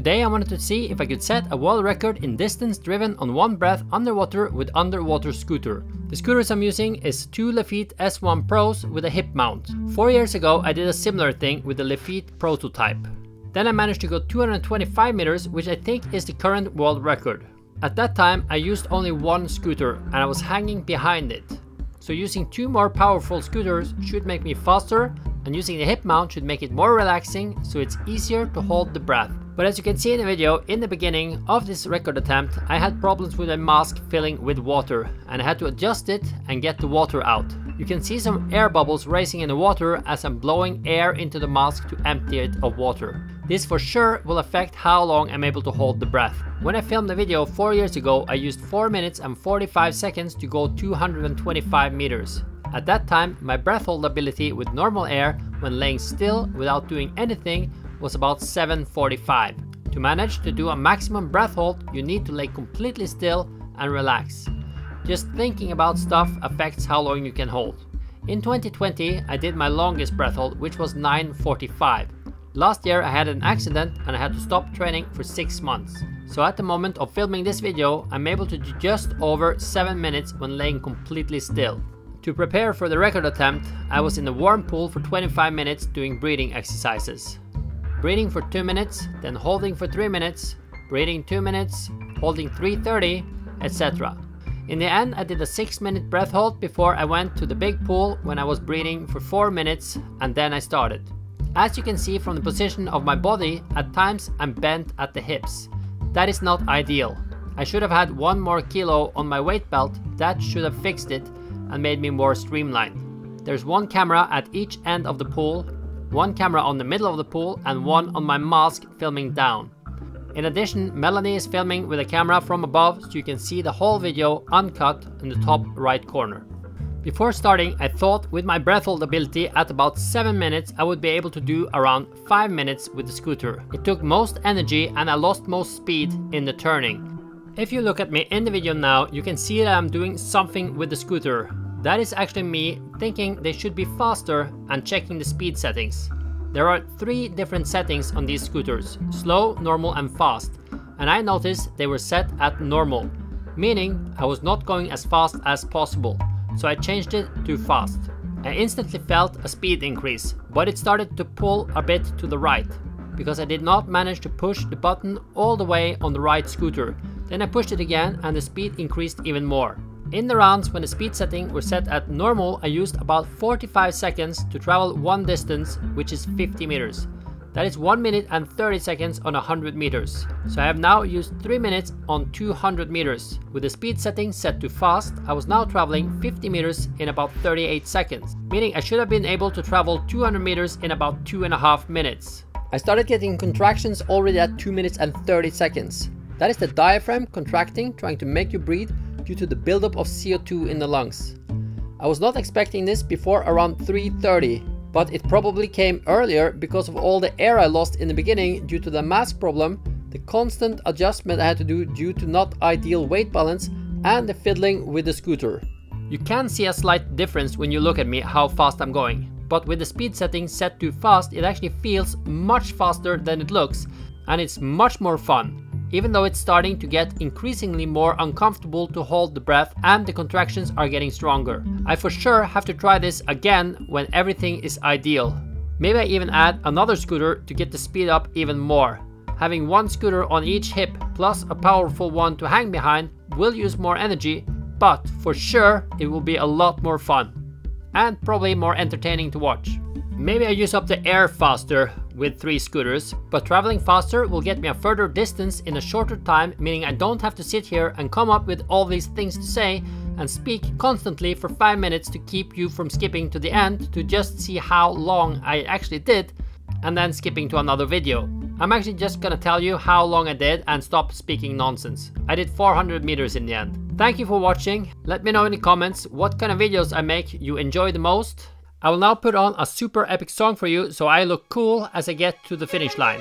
Today I wanted to see if I could set a world record in distance driven on one breath underwater with underwater scooter. The scooters I'm using is two Lefeet S1 Pros with a hip mount. Four years ago I did a similar thing with the Lefeet prototype. Then I managed to go 225 meters which I think is the current world record. At that time I used only one scooter and I was hanging behind it. So using two more powerful scooters should make me faster and using the hip mount should make it more relaxing so it's easier to hold the breath. But as you can see in the video, in the beginning of this record attempt, I had problems with my mask filling with water and I had to adjust it and get the water out. You can see some air bubbles racing in the water as I'm blowing air into the mask to empty it of water. This for sure will affect how long I'm able to hold the breath. When I filmed the video 4 years ago, I used 4 minutes and 45 seconds to go 225 meters. At that time, my breath hold ability with normal air when laying still without doing anything was about 745. To manage to do a maximum breath hold, you need to lay completely still and relax. Just thinking about stuff affects how long you can hold. In 2020, I did my longest breath hold, which was 945. Last year I had an accident and I had to stop training for 6 months. So at the moment of filming this video, I'm able to do just over 7 minutes when laying completely still. To prepare for the record attempt, I was in a warm pool for 25 minutes doing breathing exercises. Breathing for 2 minutes, then holding for 3 minutes, breathing 2 minutes, holding 330, etc. In the end, I did a 6 minute breath hold before I went to the big pool when I was breathing for 4 minutes and then I started. As you can see from the position of my body, at times I'm bent at the hips. That is not ideal. I should have had one more kilo on my weight belt, that should have fixed it and made me more streamlined. There's one camera at each end of the pool, one camera on the middle of the pool and one on my mask filming down. In addition, Melanie is filming with a camera from above so you can see the whole video uncut in the top right corner. Before starting, I thought with my breath hold ability at about 7 minutes I would be able to do around 5 minutes with the scooter. It took most energy and I lost most speed in the turning. If you look at me in the video now, you can see that I'm doing something with the scooter. That is actually me thinking they should be faster and checking the speed settings. There are three different settings on these scooters, slow, normal and fast. And I noticed they were set at normal, meaning I was not going as fast as possible. So I changed it to fast. I instantly felt a speed increase, but it started to pull a bit to the right, because I did not manage to push the button all the way on the right scooter. Then I pushed it again and the speed increased even more. In the rounds when the speed setting were set at normal, I used about 45 seconds to travel one distance, which is 50 meters. That is 1 minute and 30 seconds on 100 meters. So I have now used 3 minutes on 200 meters. With the speed setting set to fast, I was now traveling 50 meters in about 38 seconds, meaning I should have been able to travel 200 meters in about 2.5 minutes. I started getting contractions already at 2 minutes and 30 seconds. That is the diaphragm contracting, trying to make you breathe due to the buildup of CO2 in the lungs. I was not expecting this before around 3.30, but it probably came earlier because of all the air I lost in the beginning due to the mask problem, the constant adjustment I had to do due to not ideal weight balance, and the fiddling with the scooter. You can see a slight difference when you look at me how fast I'm going, but with the speed setting set to fast it actually feels much faster than it looks, and it's much more fun even though it's starting to get increasingly more uncomfortable to hold the breath and the contractions are getting stronger. I for sure have to try this again when everything is ideal. Maybe I even add another scooter to get the speed up even more. Having one scooter on each hip plus a powerful one to hang behind will use more energy, but for sure it will be a lot more fun. And probably more entertaining to watch. Maybe I use up the air faster with three scooters, but traveling faster will get me a further distance in a shorter time, meaning I don't have to sit here and come up with all these things to say and speak constantly for 5 minutes to keep you from skipping to the end to just see how long I actually did and then skipping to another video. I'm actually just gonna tell you how long I did and stop speaking nonsense. I did 400 meters in the end. Thank you for watching. Let me know in the comments what kind of videos I make you enjoy the most I will now put on a super epic song for you so I look cool as I get to the finish line.